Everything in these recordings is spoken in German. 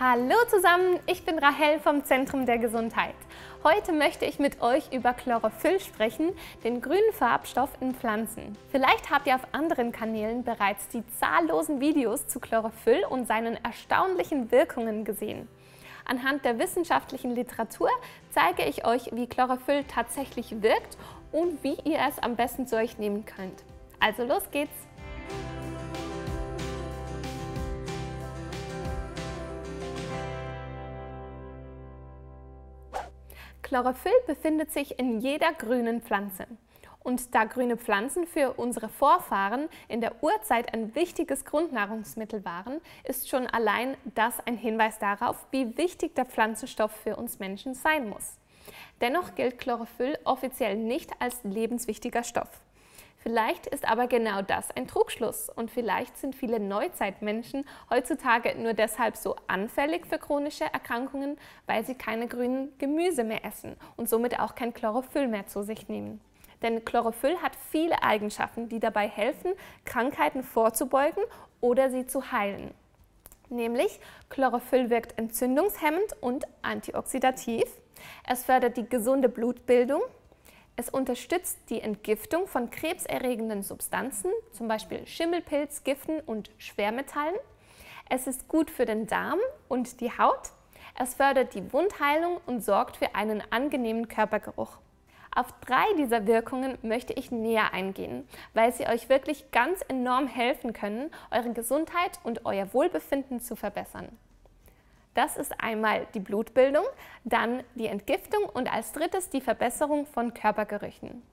Hallo zusammen, ich bin Rahel vom Zentrum der Gesundheit. Heute möchte ich mit euch über Chlorophyll sprechen, den grünen Farbstoff in Pflanzen. Vielleicht habt ihr auf anderen Kanälen bereits die zahllosen Videos zu Chlorophyll und seinen erstaunlichen Wirkungen gesehen. Anhand der wissenschaftlichen Literatur zeige ich euch, wie Chlorophyll tatsächlich wirkt und wie ihr es am besten zu euch nehmen könnt. Also los geht's! Chlorophyll befindet sich in jeder grünen Pflanze. Und da grüne Pflanzen für unsere Vorfahren in der Urzeit ein wichtiges Grundnahrungsmittel waren, ist schon allein das ein Hinweis darauf, wie wichtig der Pflanzenstoff für uns Menschen sein muss. Dennoch gilt Chlorophyll offiziell nicht als lebenswichtiger Stoff. Vielleicht ist aber genau das ein Trugschluss und vielleicht sind viele Neuzeitmenschen heutzutage nur deshalb so anfällig für chronische Erkrankungen, weil sie keine grünen Gemüse mehr essen und somit auch kein Chlorophyll mehr zu sich nehmen. Denn Chlorophyll hat viele Eigenschaften, die dabei helfen, Krankheiten vorzubeugen oder sie zu heilen. Nämlich Chlorophyll wirkt entzündungshemmend und antioxidativ. Es fördert die gesunde Blutbildung, es unterstützt die Entgiftung von krebserregenden Substanzen, zum Beispiel Schimmelpilzgiften und Schwermetallen. Es ist gut für den Darm und die Haut. Es fördert die Wundheilung und sorgt für einen angenehmen Körpergeruch. Auf drei dieser Wirkungen möchte ich näher eingehen, weil sie euch wirklich ganz enorm helfen können, eure Gesundheit und euer Wohlbefinden zu verbessern. Das ist einmal die Blutbildung, dann die Entgiftung und als drittes die Verbesserung von Körpergerüchen.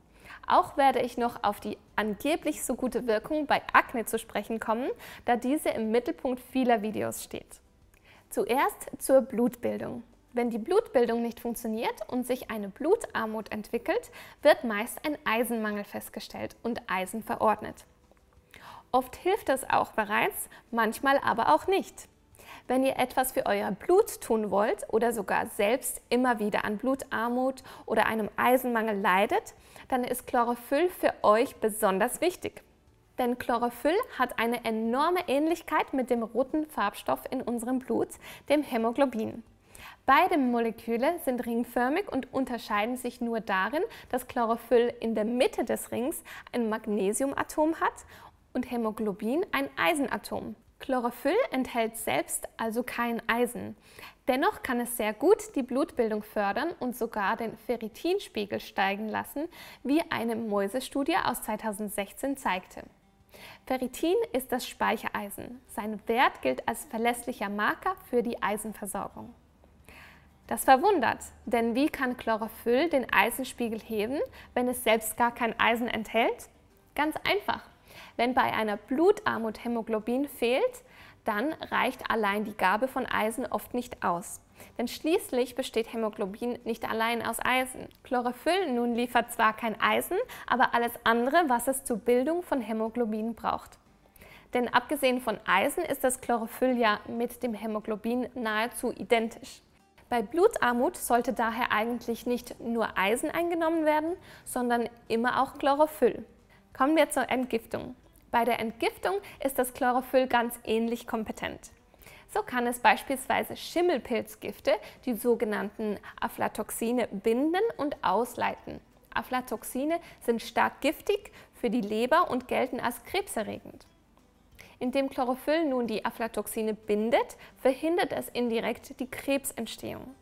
Auch werde ich noch auf die angeblich so gute Wirkung bei Akne zu sprechen kommen, da diese im Mittelpunkt vieler Videos steht. Zuerst zur Blutbildung. Wenn die Blutbildung nicht funktioniert und sich eine Blutarmut entwickelt, wird meist ein Eisenmangel festgestellt und Eisen verordnet. Oft hilft es auch bereits, manchmal aber auch nicht. Wenn ihr etwas für euer Blut tun wollt oder sogar selbst immer wieder an Blutarmut oder einem Eisenmangel leidet, dann ist Chlorophyll für euch besonders wichtig. Denn Chlorophyll hat eine enorme Ähnlichkeit mit dem roten Farbstoff in unserem Blut, dem Hämoglobin. Beide Moleküle sind ringförmig und unterscheiden sich nur darin, dass Chlorophyll in der Mitte des Rings ein Magnesiumatom hat und Hämoglobin ein Eisenatom. Chlorophyll enthält selbst also kein Eisen. Dennoch kann es sehr gut die Blutbildung fördern und sogar den Ferritinspiegel steigen lassen, wie eine Mäusestudie aus 2016 zeigte. Ferritin ist das Speichereisen. Sein Wert gilt als verlässlicher Marker für die Eisenversorgung. Das verwundert, denn wie kann Chlorophyll den Eisenspiegel heben, wenn es selbst gar kein Eisen enthält? Ganz einfach. Wenn bei einer Blutarmut Hämoglobin fehlt, dann reicht allein die Gabe von Eisen oft nicht aus. Denn schließlich besteht Hämoglobin nicht allein aus Eisen. Chlorophyll nun liefert zwar kein Eisen, aber alles andere, was es zur Bildung von Hämoglobin braucht. Denn abgesehen von Eisen ist das Chlorophyll ja mit dem Hämoglobin nahezu identisch. Bei Blutarmut sollte daher eigentlich nicht nur Eisen eingenommen werden, sondern immer auch Chlorophyll. Kommen wir zur Entgiftung. Bei der Entgiftung ist das Chlorophyll ganz ähnlich kompetent. So kann es beispielsweise Schimmelpilzgifte, die sogenannten Aflatoxine, binden und ausleiten. Aflatoxine sind stark giftig für die Leber und gelten als krebserregend. Indem Chlorophyll nun die Aflatoxine bindet, verhindert es indirekt die Krebsentstehung.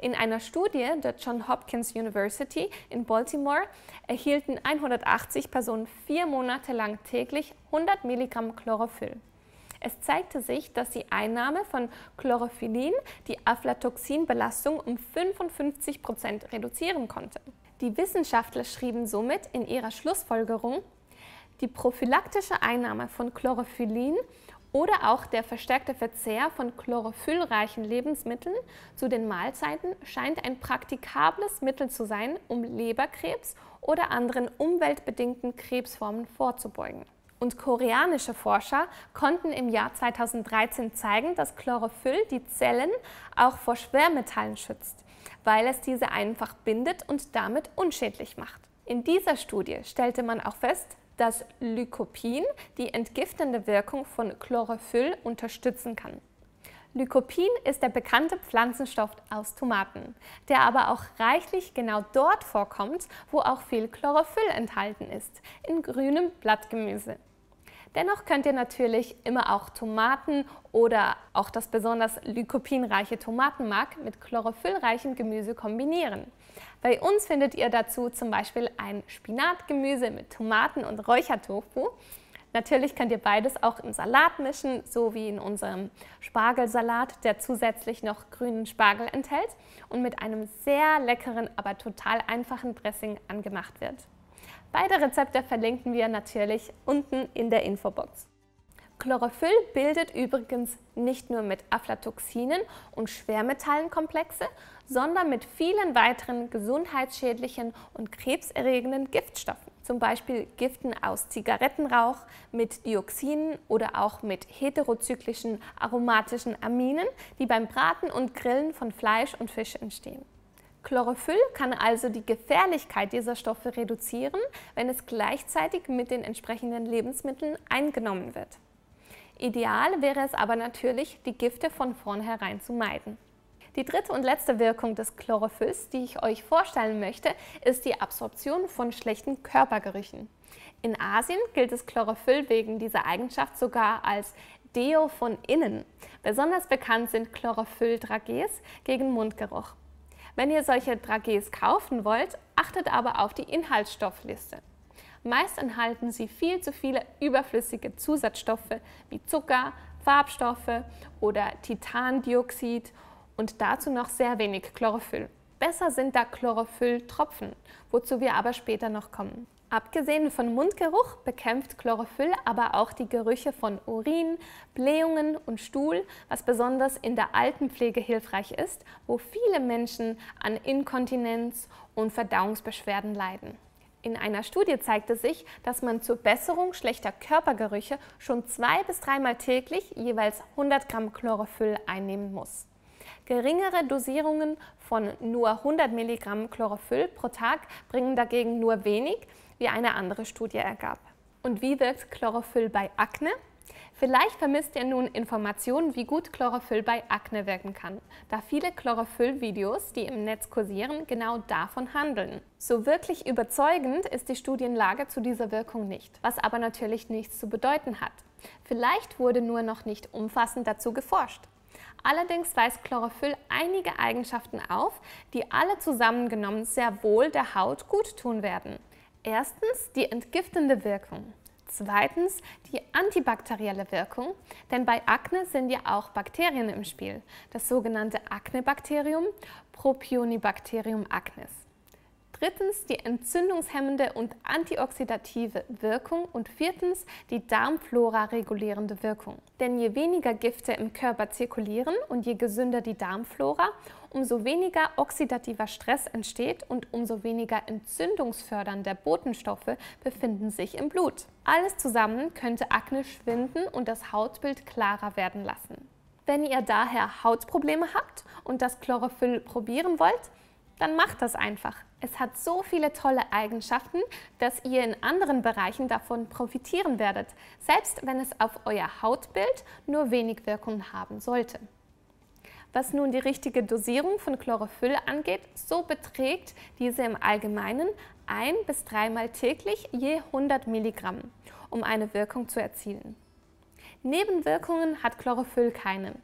In einer Studie der John Hopkins University in Baltimore erhielten 180 Personen vier Monate lang täglich 100 Milligramm Chlorophyll. Es zeigte sich, dass die Einnahme von Chlorophyllin die Aflatoxinbelastung um 55 Prozent reduzieren konnte. Die Wissenschaftler schrieben somit in ihrer Schlussfolgerung, die prophylaktische Einnahme von Chlorophyllin oder auch der verstärkte Verzehr von chlorophyllreichen Lebensmitteln zu den Mahlzeiten scheint ein praktikables Mittel zu sein, um Leberkrebs oder anderen umweltbedingten Krebsformen vorzubeugen. Und koreanische Forscher konnten im Jahr 2013 zeigen, dass Chlorophyll die Zellen auch vor Schwermetallen schützt, weil es diese einfach bindet und damit unschädlich macht. In dieser Studie stellte man auch fest, dass Lycopin die entgiftende Wirkung von Chlorophyll unterstützen kann. Lycopin ist der bekannte Pflanzenstoff aus Tomaten, der aber auch reichlich genau dort vorkommt, wo auch viel Chlorophyll enthalten ist, in grünem Blattgemüse. Dennoch könnt ihr natürlich immer auch Tomaten oder auch das besonders lycopinreiche Tomatenmark mit chlorophyllreichem Gemüse kombinieren. Bei uns findet ihr dazu zum Beispiel ein Spinatgemüse mit Tomaten und Räuchertofu Natürlich könnt ihr beides auch im Salat mischen, so wie in unserem Spargelsalat, der zusätzlich noch grünen Spargel enthält und mit einem sehr leckeren, aber total einfachen Dressing angemacht wird. Beide Rezepte verlinken wir natürlich unten in der Infobox. Chlorophyll bildet übrigens nicht nur mit Aflatoxinen und Schwermetallenkomplexe, sondern mit vielen weiteren gesundheitsschädlichen und krebserregenden Giftstoffen, zum Beispiel Giften aus Zigarettenrauch, mit Dioxinen oder auch mit heterozyklischen aromatischen Aminen, die beim Braten und Grillen von Fleisch und Fisch entstehen. Chlorophyll kann also die Gefährlichkeit dieser Stoffe reduzieren, wenn es gleichzeitig mit den entsprechenden Lebensmitteln eingenommen wird. Ideal wäre es aber natürlich, die Gifte von vornherein zu meiden. Die dritte und letzte Wirkung des Chlorophylls, die ich euch vorstellen möchte, ist die Absorption von schlechten Körpergerüchen. In Asien gilt das Chlorophyll wegen dieser Eigenschaft sogar als Deo von innen. Besonders bekannt sind Chlorophyll-Dragees gegen Mundgeruch. Wenn ihr solche Dragees kaufen wollt, achtet aber auf die Inhaltsstoffliste. Meist enthalten sie viel zu viele überflüssige Zusatzstoffe wie Zucker, Farbstoffe oder Titandioxid und dazu noch sehr wenig Chlorophyll. Besser sind da Chlorophylltropfen, wozu wir aber später noch kommen. Abgesehen von Mundgeruch bekämpft Chlorophyll aber auch die Gerüche von Urin, Blähungen und Stuhl, was besonders in der Altenpflege hilfreich ist, wo viele Menschen an Inkontinenz und Verdauungsbeschwerden leiden. In einer Studie zeigte sich, dass man zur Besserung schlechter Körpergerüche schon zwei bis dreimal täglich jeweils 100 Gramm Chlorophyll einnehmen muss. Geringere Dosierungen von nur 100 Milligramm Chlorophyll pro Tag bringen dagegen nur wenig, wie eine andere Studie ergab. Und wie wirkt Chlorophyll bei Akne? Vielleicht vermisst ihr nun Informationen, wie gut Chlorophyll bei Akne wirken kann, da viele Chlorophyll-Videos, die im Netz kursieren, genau davon handeln. So wirklich überzeugend ist die Studienlage zu dieser Wirkung nicht, was aber natürlich nichts zu bedeuten hat. Vielleicht wurde nur noch nicht umfassend dazu geforscht. Allerdings weist Chlorophyll einige Eigenschaften auf, die alle zusammengenommen sehr wohl der Haut gut tun werden. Erstens die entgiftende Wirkung. Zweitens die antibakterielle Wirkung, denn bei Akne sind ja auch Bakterien im Spiel, das sogenannte Aknebakterium Propionibacterium acnes. Drittens die entzündungshemmende und antioxidative Wirkung und viertens die Darmflora regulierende Wirkung. Denn je weniger Gifte im Körper zirkulieren und je gesünder die Darmflora, umso weniger oxidativer Stress entsteht und umso weniger entzündungsfördernde Botenstoffe befinden sich im Blut. Alles zusammen könnte Akne schwinden und das Hautbild klarer werden lassen. Wenn ihr daher Hautprobleme habt und das Chlorophyll probieren wollt, dann macht das einfach. Es hat so viele tolle Eigenschaften, dass ihr in anderen Bereichen davon profitieren werdet, selbst wenn es auf euer Hautbild nur wenig Wirkung haben sollte. Was nun die richtige Dosierung von Chlorophyll angeht, so beträgt diese im Allgemeinen ein bis dreimal täglich je 100 Milligramm, um eine Wirkung zu erzielen. Nebenwirkungen hat Chlorophyll keine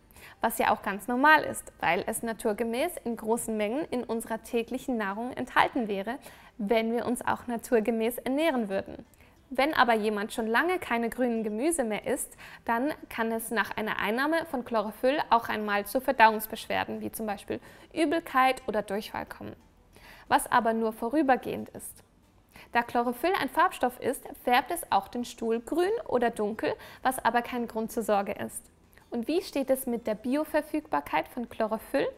was ja auch ganz normal ist, weil es naturgemäß in großen Mengen in unserer täglichen Nahrung enthalten wäre, wenn wir uns auch naturgemäß ernähren würden. Wenn aber jemand schon lange keine grünen Gemüse mehr isst, dann kann es nach einer Einnahme von Chlorophyll auch einmal zu Verdauungsbeschwerden wie zum Beispiel Übelkeit oder Durchfall kommen, was aber nur vorübergehend ist. Da Chlorophyll ein Farbstoff ist, färbt es auch den Stuhl grün oder dunkel, was aber kein Grund zur Sorge ist. Und wie steht es mit der Bioverfügbarkeit von Chlorophyll?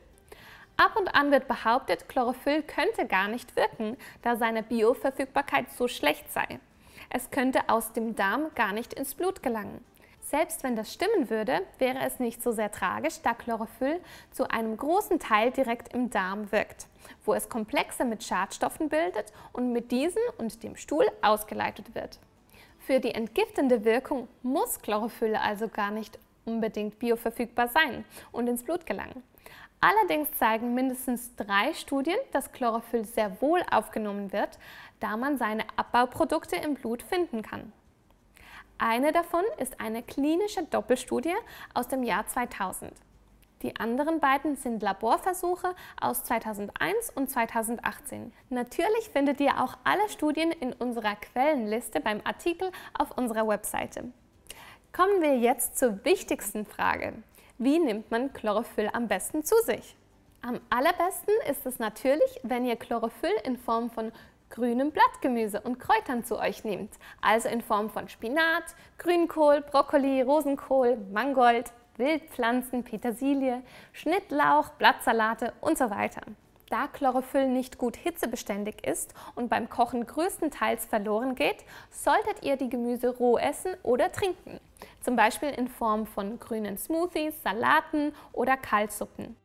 Ab und an wird behauptet, Chlorophyll könnte gar nicht wirken, da seine Bioverfügbarkeit so schlecht sei. Es könnte aus dem Darm gar nicht ins Blut gelangen. Selbst wenn das stimmen würde, wäre es nicht so sehr tragisch, da Chlorophyll zu einem großen Teil direkt im Darm wirkt, wo es Komplexe mit Schadstoffen bildet und mit diesen und dem Stuhl ausgeleitet wird. Für die entgiftende Wirkung muss Chlorophyll also gar nicht unbedingt bioverfügbar sein und ins Blut gelangen. Allerdings zeigen mindestens drei Studien, dass Chlorophyll sehr wohl aufgenommen wird, da man seine Abbauprodukte im Blut finden kann. Eine davon ist eine klinische Doppelstudie aus dem Jahr 2000. Die anderen beiden sind Laborversuche aus 2001 und 2018. Natürlich findet ihr auch alle Studien in unserer Quellenliste beim Artikel auf unserer Webseite. Kommen wir jetzt zur wichtigsten Frage. Wie nimmt man Chlorophyll am besten zu sich? Am allerbesten ist es natürlich, wenn ihr Chlorophyll in Form von grünem Blattgemüse und Kräutern zu euch nehmt, also in Form von Spinat, Grünkohl, Brokkoli, Rosenkohl, Mangold, Wildpflanzen, Petersilie, Schnittlauch, Blattsalate und so weiter. Da Chlorophyll nicht gut hitzebeständig ist und beim Kochen größtenteils verloren geht, solltet ihr die Gemüse roh essen oder trinken, zum Beispiel in Form von grünen Smoothies, Salaten oder Kaltsuppen.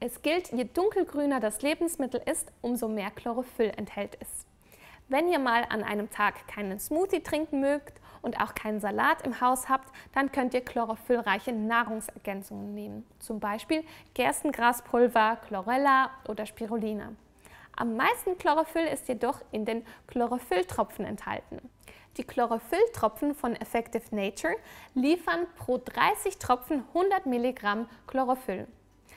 Es gilt, je dunkelgrüner das Lebensmittel ist, umso mehr Chlorophyll enthält es. Wenn ihr mal an einem Tag keinen Smoothie trinken mögt und auch keinen Salat im Haus habt, dann könnt ihr chlorophyllreiche Nahrungsergänzungen nehmen, zum Beispiel Gerstengraspulver, Chlorella oder Spirulina. Am meisten Chlorophyll ist jedoch in den Chlorophylltropfen enthalten. Die Chlorophylltropfen von Effective Nature liefern pro 30 Tropfen 100 Milligramm Chlorophyll.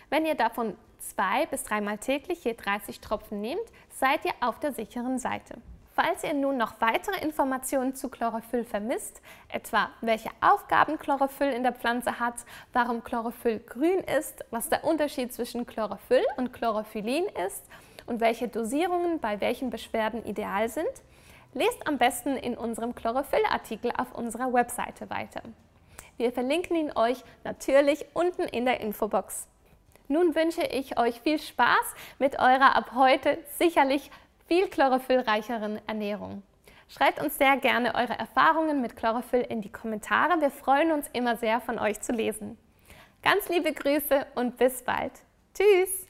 Wenn ihr davon zwei bis dreimal täglich je 30 Tropfen nehmt, seid ihr auf der sicheren Seite. Falls ihr nun noch weitere Informationen zu Chlorophyll vermisst, etwa welche Aufgaben Chlorophyll in der Pflanze hat, warum Chlorophyll grün ist, was der Unterschied zwischen Chlorophyll und Chlorophyllin ist und welche Dosierungen bei welchen Beschwerden ideal sind, lest am besten in unserem Chlorophyll-Artikel auf unserer Webseite weiter. Wir verlinken ihn euch natürlich unten in der Infobox. Nun wünsche ich euch viel Spaß mit eurer ab heute sicherlich viel chlorophyllreicheren Ernährung. Schreibt uns sehr gerne eure Erfahrungen mit Chlorophyll in die Kommentare. Wir freuen uns immer sehr, von euch zu lesen. Ganz liebe Grüße und bis bald. Tschüss!